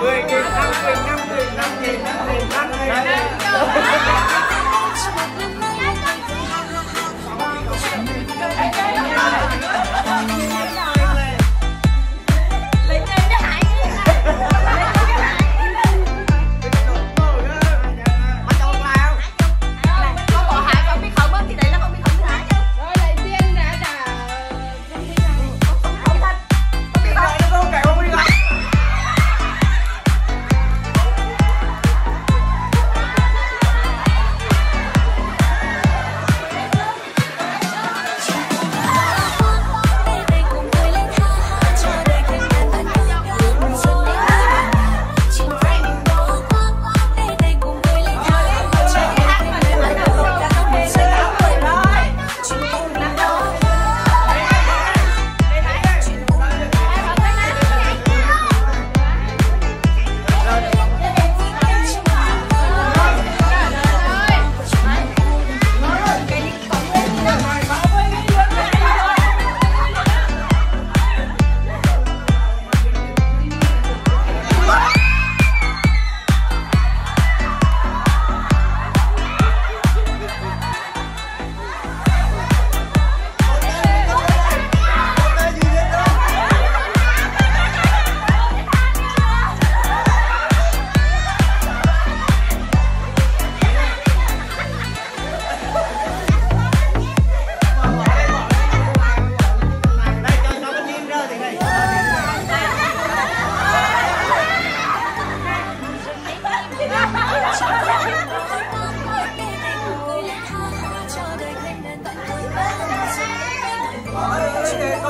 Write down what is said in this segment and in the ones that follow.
mười nghìn năm nghìn năm nghìn năm nghìn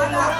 I'm